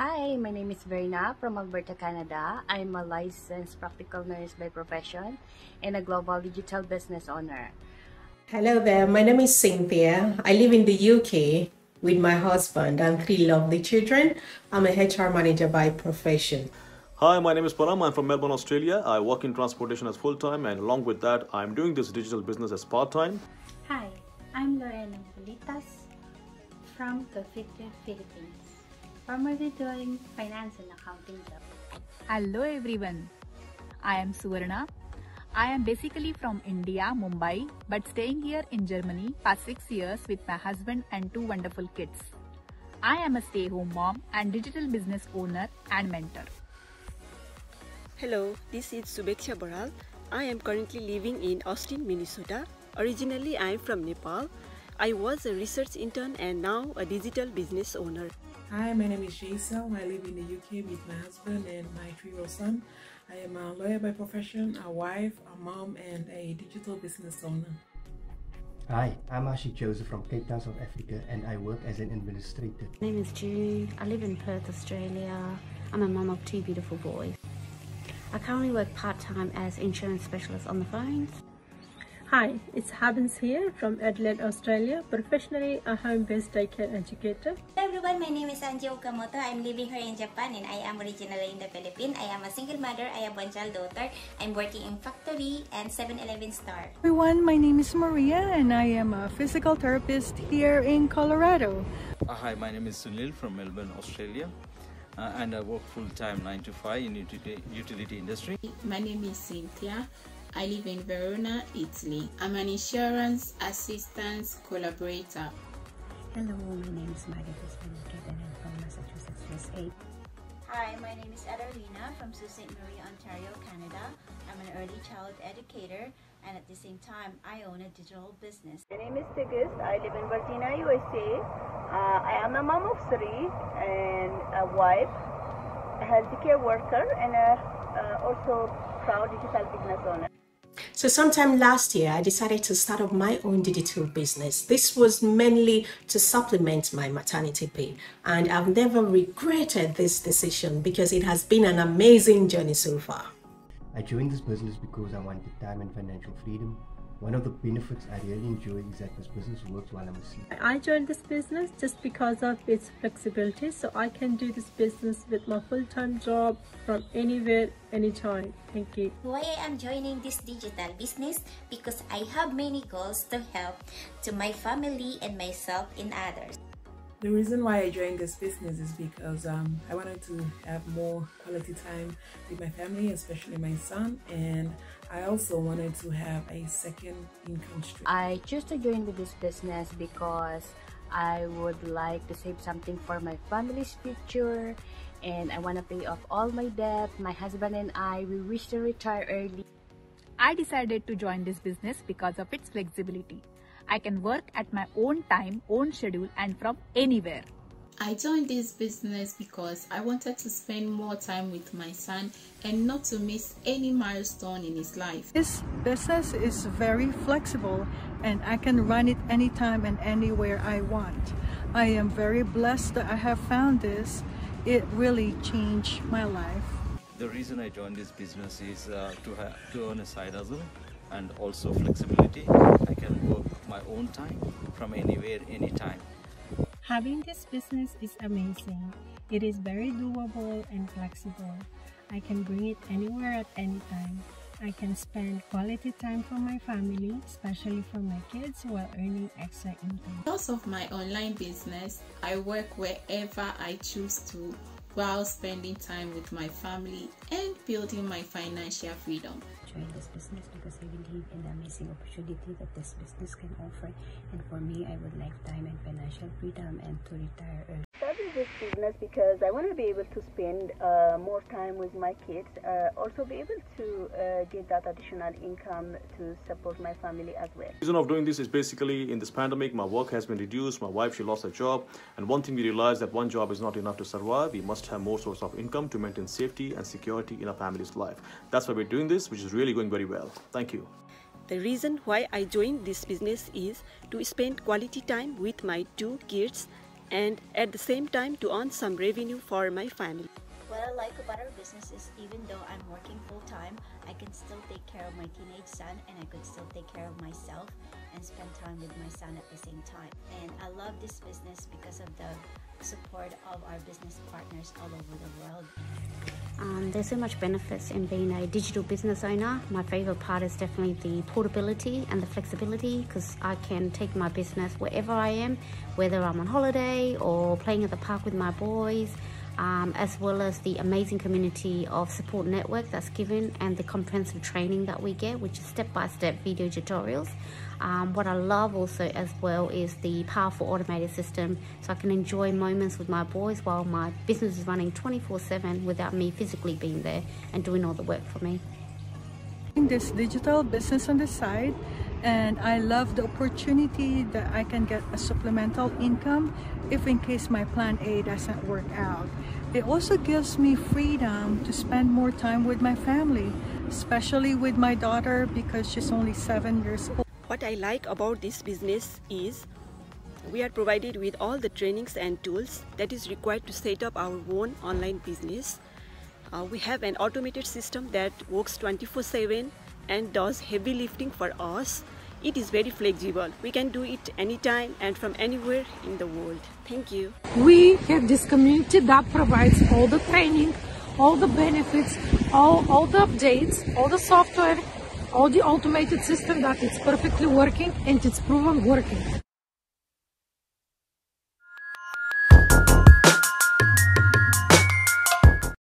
is Verna from Alberta, Canada. I'm a licensed practical nurse by profession and a global digital business owner. Hello there, my name is Cynthia. I live in the UK with my husband and three lovely children. I'm a HR manager by profession. Hi, my name is Param. I'm from Melbourne, Australia. I work in transportation as full time, and along with that, I'm doing this digital business as part time. Hi, I'm Lorena Bolitas from Cavite, Philippines. Formerly doing finance and accounting job. Hello everyone. I am Suvarna. I am basically from India, Mumbai, but staying here in Germany past 6 years with my husband and two wonderful kids. I am a stay-home mom and digital business owner and mentor. Hello, this is Subeksha Baral. I am currently living in Austin, Minnesota. Originally, I am from Nepal. I was a research intern and now a digital business owner. Hi, my name is Jaisal. I live in the UK with my husband and my three-year-old son. I am a lawyer by profession, a wife, a mom, and a digital business owner. Hi, I'm Ashik Joseph from Cape Town, South Africa, and I work as an administrator. My name is June. I live in Perth, Australia. I'm a mum of two beautiful boys. I currently work part-time as insurance specialist on the phones. Hi, it's Habens here from Adelaide, Australia. Professionally, a home-based daycare educator. Hello everyone, my name is Angie Okamoto. I'm living here in Japan and I am originally in the Philippines. I am a single mother. I have one child daughter. I'm working in factory and 7-Eleven store. Everyone, my name is Maria and I am a physical therapist here in Colorado. Uh, hi, my name is Sunil from Melbourne, Australia. Uh, and I work full-time 9 to 5 in utility, utility industry. My name is Cynthia. I live in Verona, Italy. I'm an insurance assistance collaborator. Hello, my name is Maggie Fitzpatrick and I'm from Massachusetts, USA. Hi, my name is Adelina from Sault Ste. Marie, Ontario, Canada. I'm an early child educator and at the same time, I own a digital business. My name is Tigis. I live in Virginia, USA. Uh, I am a mom of three and a wife, a healthcare worker, and a, uh, also proud digital business owner. So, sometime last year, I decided to start up my own digital business. This was mainly to supplement my maternity pay, and I've never regretted this decision because it has been an amazing journey so far. I joined this business because I wanted time and financial freedom one of the benefits I really enjoy is that this business works while I'm asleep. I joined this business just because of its flexibility so I can do this business with my full-time job from anywhere, anytime. Thank you. Why I am joining this digital business? Because I have many goals to help to my family and myself and others. The reason why I joined this business is because um, I wanted to have more quality time with my family, especially my son, and I also wanted to have a second income stream. I chose to join with this business because I would like to save something for my family's future and I want to pay off all my debt. My husband and I, we wish to retire early. I decided to join this business because of its flexibility. I can work at my own time, own schedule and from anywhere. I joined this business because I wanted to spend more time with my son and not to miss any milestone in his life. This business is very flexible and I can run it anytime and anywhere I want. I am very blessed that I have found this. It really changed my life. The reason I joined this business is uh, to, have, to earn a side hustle and also flexibility. I can work my own time from anywhere, anytime. Having this business is amazing. It is very doable and flexible. I can bring it anywhere at any time. I can spend quality time for my family, especially for my kids, while earning extra income. Because of my online business, I work wherever I choose to while spending time with my family and building my financial freedom join this business because I believe in the amazing opportunity that this business can offer. And for me, I would like time and financial freedom and to retire early. Started this business because I want to be able to spend uh, more time with my kids. Uh, also, be able to uh, get that additional income to support my family as well. The reason of doing this is basically in this pandemic, my work has been reduced. My wife she lost her job, and one thing we realized that one job is not enough to survive. We must have more source of income to maintain safety and security in our family's life. That's why we're doing this, which is really going very well. Thank you. The reason why I joined this business is to spend quality time with my two kids and at the same time to earn some revenue for my family. What I like about our business is even though I'm working full time, I can still take care of my teenage son and I could still take care of myself and spend time with my son at the same time. And I love this business because of the support of our business partners all over the world. Um, there's so much benefits in being a digital business owner. My favorite part is definitely the portability and the flexibility because I can take my business wherever I am, whether I'm on holiday or playing at the park with my boys um, as well as the amazing community of support network that's given and the comprehensive training that we get, which is step-by-step -step video tutorials. Um, what I love also as well is the powerful automated system so I can enjoy moments with my boys while my business is running 24-7 without me physically being there and doing all the work for me. This digital business on the side and I love the opportunity that I can get a supplemental income if in case my plan A doesn't work out. It also gives me freedom to spend more time with my family, especially with my daughter because she's only seven years old. What I like about this business is we are provided with all the trainings and tools that is required to set up our own online business. Uh, we have an automated system that works 24-7 and does heavy lifting for us. It is very flexible. We can do it anytime and from anywhere in the world. Thank you. We have this community that provides all the training, all the benefits, all, all the updates, all the software, all the automated system that it's perfectly working and it's proven working.